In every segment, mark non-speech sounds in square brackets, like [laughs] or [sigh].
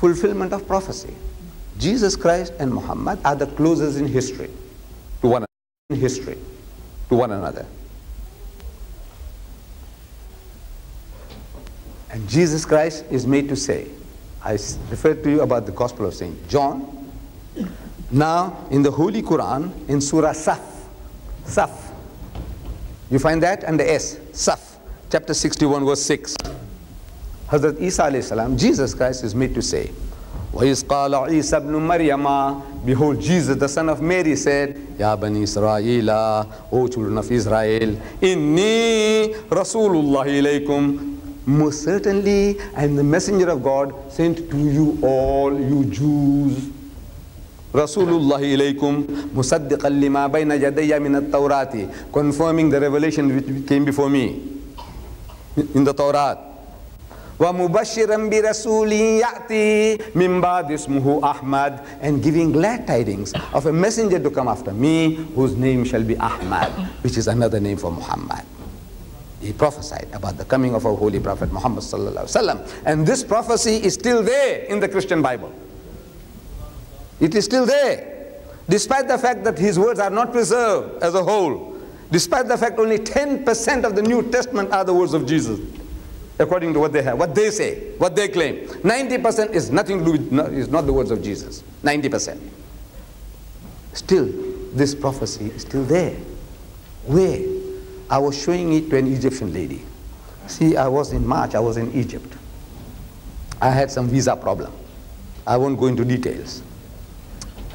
fulfillment of prophecy. Jesus Christ and Muhammad are the closest in history to one in history to one another. And Jesus Christ is made to say, I referred to you about the Gospel of St. John. Now, in the Holy Quran, in Surah Saf, Saf, you find that and the S, Saf, chapter 61, verse 6. Hazrat Isa alayhi salam, Jesus Christ is made to say, وَإِذْ قَالَ عِيسَى ابْنُ مَرْيَمَ Behold, Jesus, the son of Mary, said, Ya Bani Israel, O children of Israel, Inni Rasulullah ilaykum. Most certainly, I am the messenger of God sent to you all, you Jews. Rasulullah ilaykum musaddiqan lima bayna yadayya min at-Tawrati, confirming the revelation which came before me in the Torah. ومبشرا برسول يأتي من بعد اسمه أحمد and giving glad tidings of a messenger to come after me whose name shall be Ahmad which is another name for Muhammad he prophesied about the coming of our holy prophet Muhammad sallallahu alaihi wasallam and this prophecy is still there in the Christian Bible it is still there despite the fact that his words are not preserved as a whole despite the fact only 10% of the New Testament are the words of Jesus according to what they have, what they say, what they claim. 90% is nothing to do with, no, is not the words of Jesus. 90%. Still, this prophecy is still there. Where? I was showing it to an Egyptian lady. See, I was in March, I was in Egypt. I had some visa problem. I won't go into details.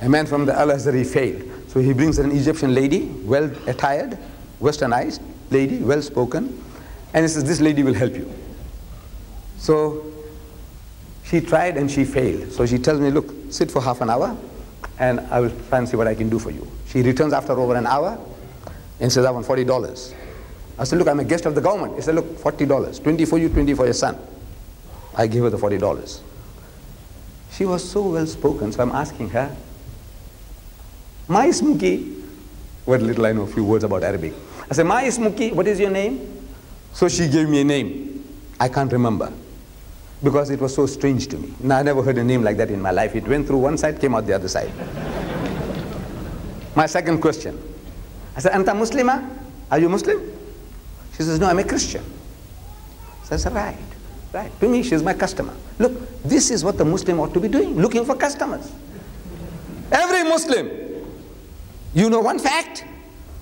A man from the Al-Azhar failed. So he brings an Egyptian lady, well attired, westernized lady, well spoken, and he says, this lady will help you. So she tried and she failed. So she tells me, look, sit for half an hour and I will try and see what I can do for you. She returns after over an hour and says, I want $40. I said, look, I'm a guest of the government. He said, look, $40, 20 for you, 20 for your son. I gave her the $40. She was so well spoken, so I'm asking her, my Smuki, what little I know a few words about Arabic. I said, my Smuki, what is your name? So she gave me a name. I can't remember because it was so strange to me. Now, I never heard a name like that in my life. It went through one side, came out the other side. my second question. I said, Anta Muslima? Are you Muslim? She says, no, I'm a Christian. I said, right, right. To me, she's my customer. Look, this is what the Muslim ought to be doing, looking for customers. Every Muslim, you know one fact,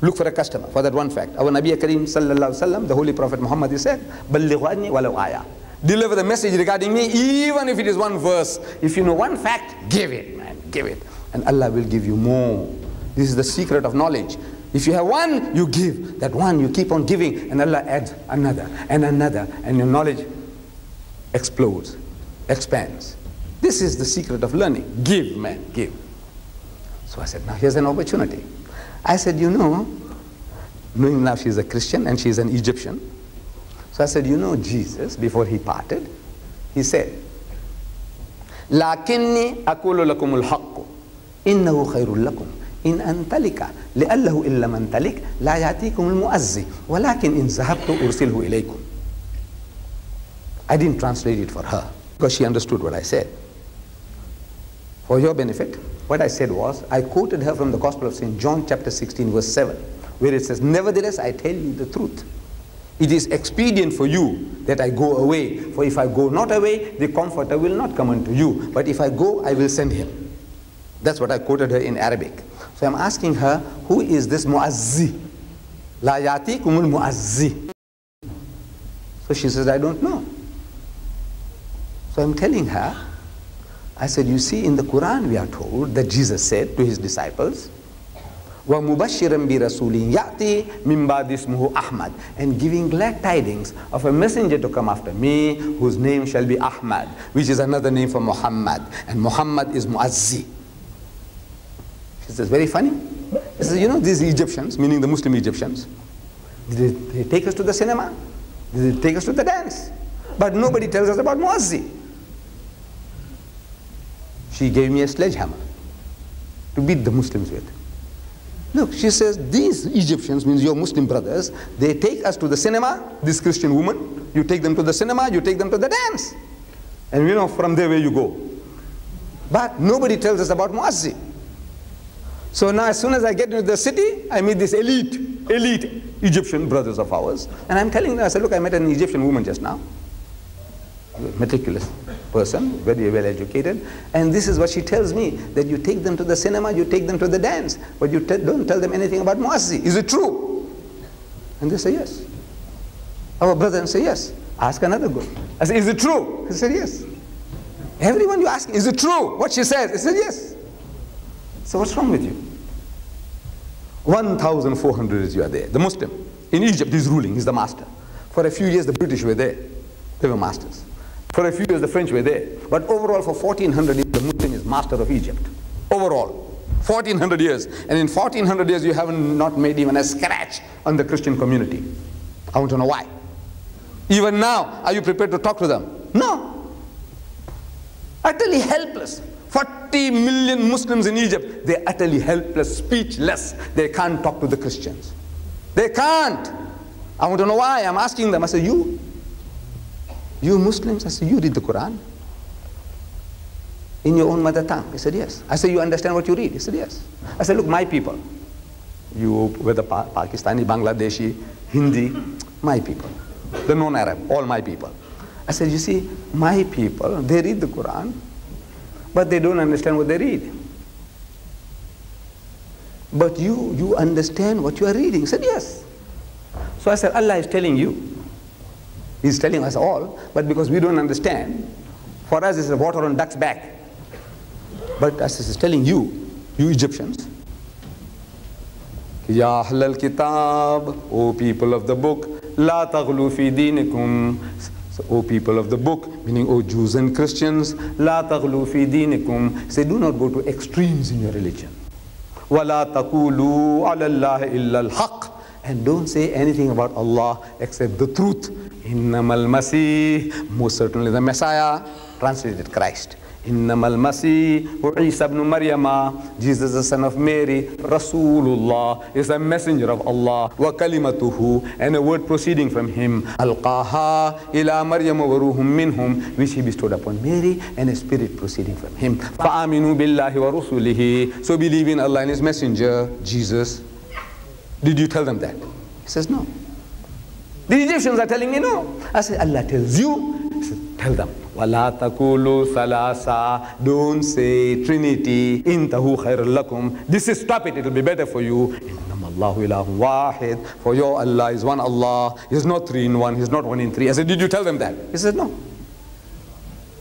look for a customer for that one fact. Our Nabi Kareem sallallahu wasallam, the Holy Prophet Muhammad, he said. Deliver the message regarding me, even if it is one verse. If you know one fact, give it, man, give it. And Allah will give you more. This is the secret of knowledge. If you have one, you give. That one, you keep on giving, and Allah adds another and another, and your knowledge explodes, expands. This is the secret of learning. Give, man, give. So I said, now here's an opportunity. I said, you know, knowing now she's a Christian and she's an Egyptian, so I said, you know Jesus, before he parted, he said, لكني أقول لكم الحق إنه خير لكم إن أنتلك لأله إن لم أنتلك لا يأتيكم المؤذي ولكن إن ذهبت أرسله إليكم I didn't translate it for her because she understood what I said. For your benefit, what I said was, I quoted her from the Gospel of St. John chapter 16 verse 7, where it says, Nevertheless I tell you the truth. it is expedient for you that I go away. For if I go not away, the Comforter will not come unto you. But if I go, I will send him. That's what I quoted her in Arabic. So I'm asking her, who is this Muazzi? La yatikumul Muazzi. So she says, I don't know. So I'm telling her, I said, you see, in the Quran we are told that Jesus said to his disciples, وَمُبَشِّرًا بِرَسُولٍ يَأْتِي مِنْ بَعْدِ اسْمُهُ Ahmad and giving glad tidings of a messenger to come after me whose name shall be Ahmad which is another name for Muhammad and Muhammad is Muazzi. She says, very funny. He says, you know these Egyptians, meaning the Muslim Egyptians, did they take us to the cinema? Did they take us to the dance? But nobody tells us about Muazzi. She gave me a sledgehammer to beat the Muslims with. Look, she says, these Egyptians, means your Muslim brothers, they take us to the cinema, this Christian woman, you take them to the cinema, you take them to the dance. And you know, from there where you go. But nobody tells us about Muazzi. So now as soon as I get into the city, I meet this elite, elite Egyptian brothers of ours. And I'm telling them, I said, look, I met an Egyptian woman just now. Meticulous person, very well educated. And this is what she tells me, that you take them to the cinema, you take them to the dance, but you don't tell them anything about Muazzi. Is it true? And they say, yes. Our brother say, yes. Ask another girl. I said, is it true? He said, yes. Everyone you ask, is it true? What she says? He said, yes. So what's wrong with you? 1,400 years you are there. The Muslim in Egypt is ruling, he's the master. For a few years the British were there. They were masters. For a few years the French were there. But overall for 1400 years the Muslim is master of Egypt. Overall. 1400 years. And in 1400 years you haven't not made even a scratch on the Christian community. I want to know why. Even now, are you prepared to talk to them? No. Utterly helpless. 40 million Muslims in Egypt, they're utterly helpless, speechless. They can't talk to the Christians. They can't. I want to know why. I'm asking them. I say, you? You Muslims? I said, you read the Quran? In your own mother tongue? He said, yes. I said, you understand what you read? He said, yes. I said, look, my people, you, whether pa Pakistani, Bangladeshi, Hindi, my people, the non-Arab, all my people. I said, you see, my people, they read the Quran, but they don't understand what they read. But you, you understand what you are reading. He said, yes. So I said, Allah is telling you. He's telling us all, but because we don't understand, for us it's a water on duck's back. But as is telling you, you Egyptians, Ya Ahlal Kitab, O people of the book, La taghlu fi dinikum, so, O people of the book, meaning O Jews and Christians, La taghlu fi dinikum, say do not go to extremes in your religion. Taqulu ala Allah illa al-haq. And don't say anything about Allah except the truth. Innamal Masih, most certainly the Messiah, translated Christ. Innamal Masih, Isa ibn Maryama, Jesus the son of Mary, Rasulullah is a messenger of Allah, wa kalimatuhu, and a word proceeding from him, alqaha ila Maryam wa ruhum minhum, which he bestowed upon Mary, and a spirit proceeding from him. Fa'aminu billahi wa rusulihi, so believe in Allah and his messenger, Jesus. Did you tell them that? He says no. The Egyptians are telling me no. I said, Allah tells you. Said, tell them. Wala takulu salasa. Don't say Trinity. Intahu khairul lakum. This is stop it. It'll be better for you. Allahu ilahun wahid. For your Allah is one Allah. He's not three in one. He's not one in three. I said, did you tell them that? He said, no.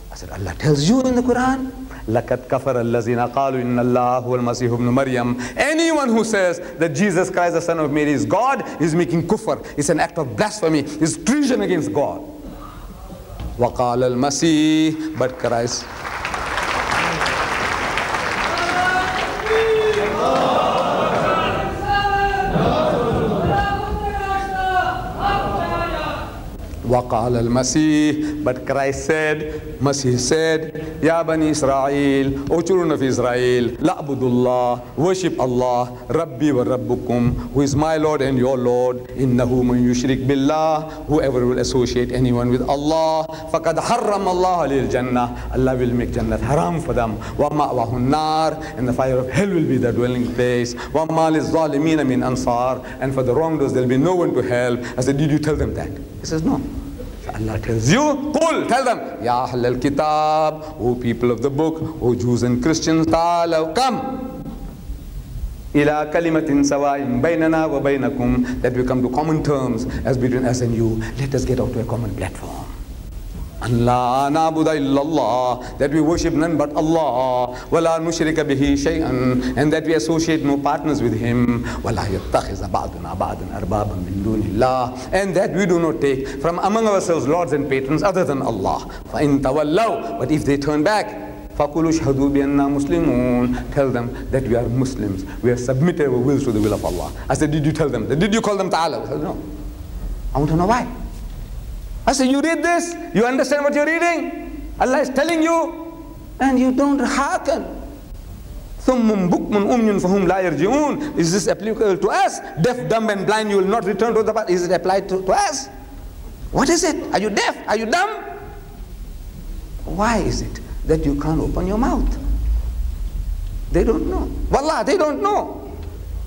I said, Allah tells you in the Quran. لقد كفر الذين قالوا إن الله هو المسيح ابن مريم anyone who says that Jesus Christ the son of Mary is God is making kufr it's an act of blasphemy it's treason against God وقال المسيح but Christ وقال المسيح but Christ said Masih said Ya Bani Israel O children of Israel La'budullah Worship Allah Rabbi wa Rabbukum Who is my Lord and your Lord Innahu man yushrik billah Whoever will associate anyone with Allah فقد حرم الله عليه الجنة Allah will make Jannah haram for them ومأواه النار And the fire of hell will be their dwelling place وما للظالمين من أنصار And for the wrongdoers there will be no one to help I said did you tell them that He says no Allah tells you, Qul, tell them, Ya Al Kitab, O people of the book, O Jews and Christians, Ta'alaw, come. Ila kalimatin sawain bainana wa bainakum. That we come to common terms as between us and you. Let us get out to a common platform. أن لا نعبد إلا الله that we worship none but Allah ولا نشرك به شيئا and that we associate no partners with him ولا يتخذ بعضنا بعضا أربابا من دون الله and that we do not take from among ourselves lords and patrons other than Allah فإن تولوا but if they turn back فَقُلُوا شَهَدُوا بِأَنَّا مُسْلِمُونَ Tell them that we are Muslims. We have submitted our wills to the will of Allah. I said, did you tell them? Did you call them ta'ala? I said, no. I want to know why. I said, you read this? You understand what you're reading? Allah is telling you, and you don't hearken. Is this applicable to us? Deaf, dumb, and blind, you will not return to the path. Is it applied to, to us? What is it? Are you deaf? Are you dumb? Why is it that you can't open your mouth? They don't know. Wallah, they don't know.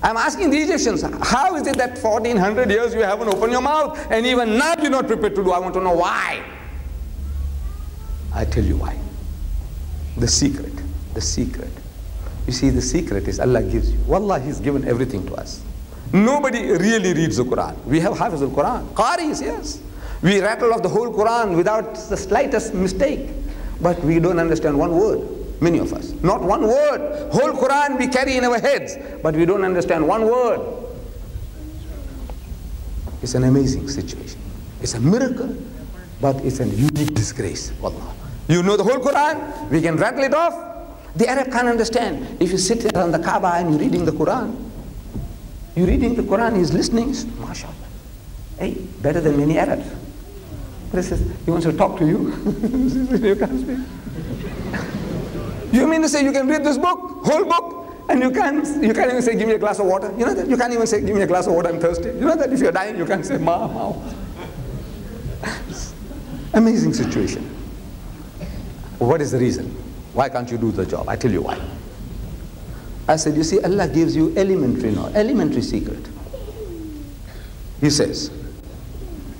I'm asking the Egyptians, how is it that 1400 years you haven't opened your mouth and even now you're not prepared to do? I want to know why. I tell you why. The secret, the secret. You see, the secret is Allah gives you. Wallah, He's given everything to us. Nobody really reads the Quran. We have Hafiz the Quran. Qaris, yes. We rattle off the whole Quran without the slightest mistake. But we don't understand one word. Many of us. Not one word. Whole Quran we carry in our heads, but we don't understand one word. It's an amazing situation. It's a miracle, but it's a unique disgrace. Wallah. You know the whole Quran, we can rattle it off. The Arab can't understand. If you sit around the Kaaba and you're reading the Quran, you're reading the Quran, he's listening, mashallah. Hey, better than many Arabs. He says, he wants to talk to you. [laughs] you can't speak. You mean to say you can read this book, whole book, and you can't, you can't even say, give me a glass of water? You know that? You can't even say, give me a glass of water, I'm thirsty. You know that if you're dying, you can't say, ma, ma. [laughs] Amazing situation. What is the reason? Why can't you do the job? I tell you why. I said, you see, Allah gives you elementary knowledge, elementary secret. He says,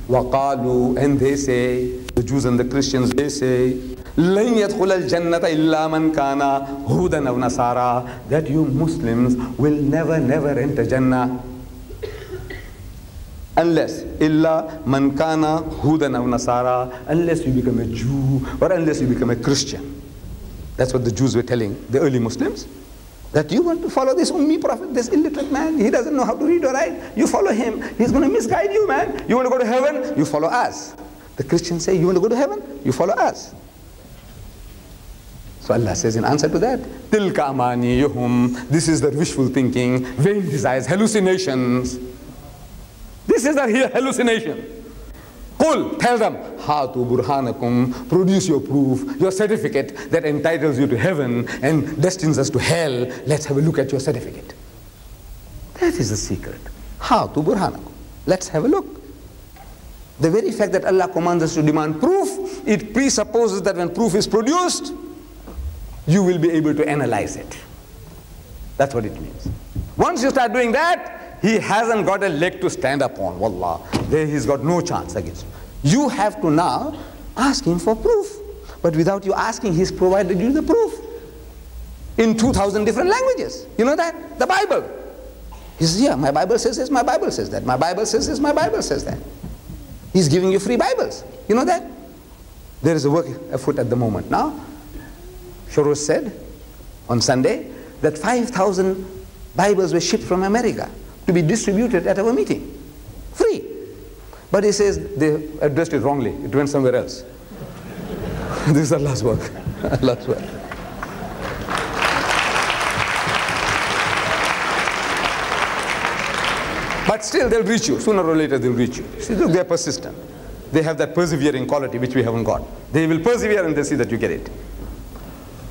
وَقَالُوا And they say, the Jews and the Christians, they say, لن يدخل الجنة إلا من كان هودا أو نصارى that you Muslims will never never enter Jannah unless إلا من كان هودا أو نصارى unless you become a Jew or unless you become a Christian that's what the Jews were telling the early Muslims that you want to follow this Ummi prophet, this illiterate man, he doesn't know how to read or write. You follow him, he's going to misguide you, man. You want to go to heaven, you follow us. The Christians say, you want to go to heaven, you follow us. So Allah says in answer to that, Tilka amaniyuhum, this is their wishful thinking, vain desires, hallucinations. This is their hallucination. Qul, tell them, Hatu burhanakum, produce your proof, your certificate that entitles you to heaven and destines us to hell. Let's have a look at your certificate. That is the secret. Hatu burhanakum. Let's have a look. The very fact that Allah commands us to demand proof, it presupposes that when proof is produced, you will be able to analyze it. That's what it means. Once you start doing that, he hasn't got a leg to stand upon. Wallah. There he's got no chance against you. You have to now ask him for proof. But without you asking, he's provided you the proof. In 2,000 different languages. You know that? The Bible. He says, yeah, my Bible says this, my Bible says that. My Bible says this, my Bible says that. He's giving you free Bibles. You know that? There is a work afoot at the moment now Shorosh said on Sunday that 5,000 Bibles were shipped from America to be distributed at our meeting. Free. But he says they addressed it wrongly. It went somewhere else. [laughs] this is Allah's work. Allah's work. But still they'll reach you. Sooner or later they'll reach you. See, look, they're persistent. They have that persevering quality which we haven't got. They will persevere and they see that you get it.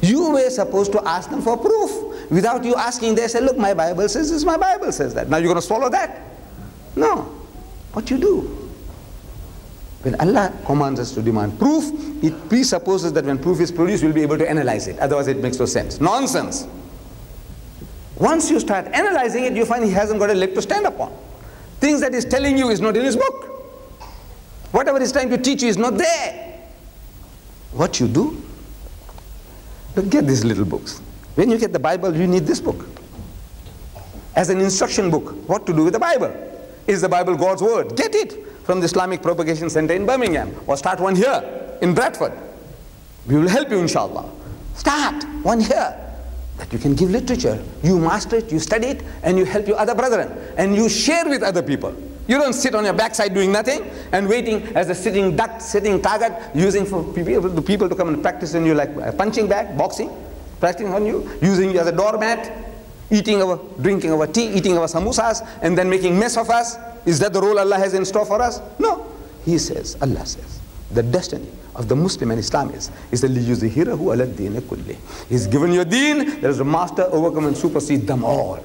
You were supposed to ask them for proof. Without you asking, they say, look, my Bible says this, my Bible says that. Now you're going to swallow that? No. What you do? When Allah commands us to demand proof, it presupposes that when proof is produced, we'll be able to analyze it. Otherwise, it makes no sense. Nonsense. Once you start analyzing it, you find he hasn't got a leg to stand upon. Things that he's telling you is not in his book. Whatever he's trying to teach you is not there. What you do? Get these little books. When you get the Bible, you need this book. As an instruction book, what to do with the Bible. Is the Bible God's word? Get it from the Islamic Propagation Center in Birmingham or start one here in Bradford. We will help you inshallah. Start one here that you can give literature. You master it, you study it, and you help your other brethren. And you share with other people. You don't sit on your backside doing nothing and waiting as a sitting duck, sitting target, using for people, the people to come and practice on you like a punching bag, boxing, practicing on you, using you as a doormat, eating our, drinking our tea, eating our samosas, and then making mess of us. Is that the role Allah has in store for us? No. He says, Allah says, the destiny of the Muslim and Islam is, is that لِيُزْهِرَهُ عَلَى الدِّينِ كُلِّهِ He's given you a deen, there is a master, overcome and supersede them all.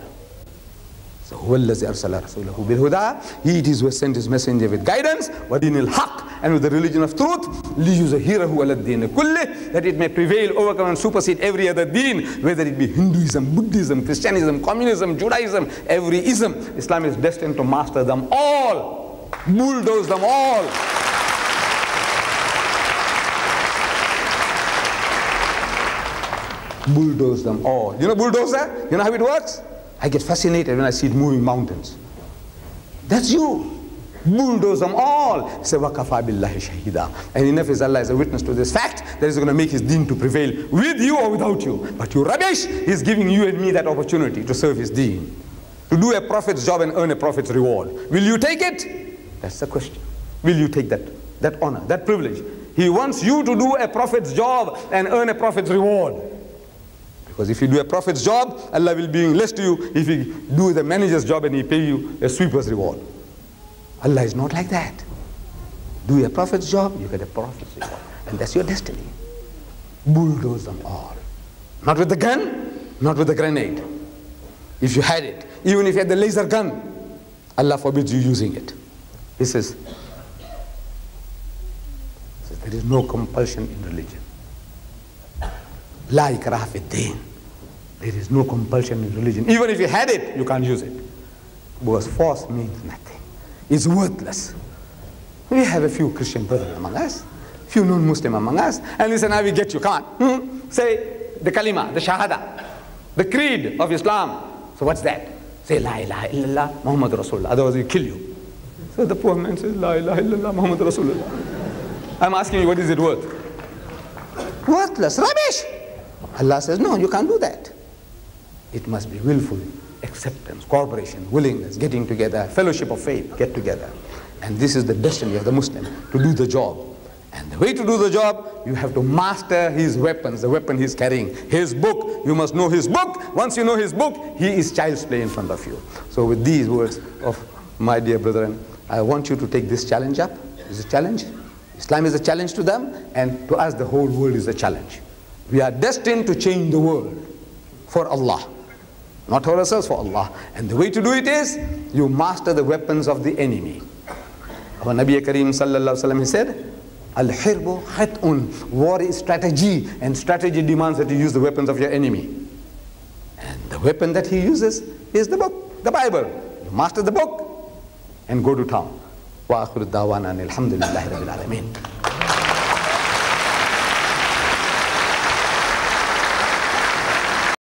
So هو الذي أرسل رسوله بالهدى He it is who sent his messenger with guidance ودين الحق and with the religion of truth, لِيُزَهِرَهُ عَلَى الدِّينِ كُلِّهِ That it may prevail, overcome and supersede every other deen, whether it be Hinduism, Buddhism, Christianism, communism, Judaism, every ism. Islam is destined to master them all, bulldoze them all. bulldoze them all. You know bulldozer? You know how it works? I get fascinated when I see it moving mountains. That's you. Bulldoze them all. Say, wakafa billahi shahida. And enough is Allah as a witness to this fact that He's going to make his deen to prevail with you or without you. But you rubbish, he's giving you and me that opportunity to serve his deen. To do a prophet's job and earn a prophet's reward. Will you take it? That's the question. Will you take that, that honor, that privilege? He wants you to do a prophet's job and earn a prophet's reward. Because if you do a prophet's job, Allah will be less to you if you do the manager's job and he pay you a sweeper's reward. Allah is not like that. Do a prophet's job, you get a prophet's reward. And that's your destiny. Bulldoze them all. Not with the gun, not with the grenade. If you had it, even if you had the laser gun, Allah forbids you using it. He says, he says there is no compulsion in religion. La ikrah. There is no compulsion in religion. Even if you had it, you can't use it. Because force means nothing. It's worthless. We have a few Christian brothers among us, few non-Muslim among us, and listen, I will get you. Come on. Hmm? Say the kalima, the shahada, the creed of Islam. So what's that? Say La ilaha illallah Muhammad Rasulullah. Otherwise we kill you. So the poor man says La ilaha illallah Muhammad Rasulullah. I'm asking you, what is it worth? Worthless, rubbish. Allah says, no, you can't do that. It must be willful acceptance, cooperation, willingness, getting together, fellowship of faith, get together. And this is the destiny of the Muslim, to do the job. And the way to do the job, you have to master his weapons, the weapon he's carrying. His book, you must know his book. Once you know his book, he is child's play in front of you. So with these words of my dear brethren, I want you to take this challenge up. It's a challenge. Islam is a challenge to them, and to us the whole world is a challenge. We are destined to change the world for Allah. Not for ourselves, for Allah. And the way to do it is, you master the weapons of the enemy. Our Nabi Kareem sallallahu alaihi wasallam he said, Al-hirbu khat'un. War is strategy, and strategy demands that you use the weapons of your enemy. And the weapon that he uses is the book, the Bible. You master the book and go to town. Wa akhiru dawana alhamdulillahi rabbil alameen.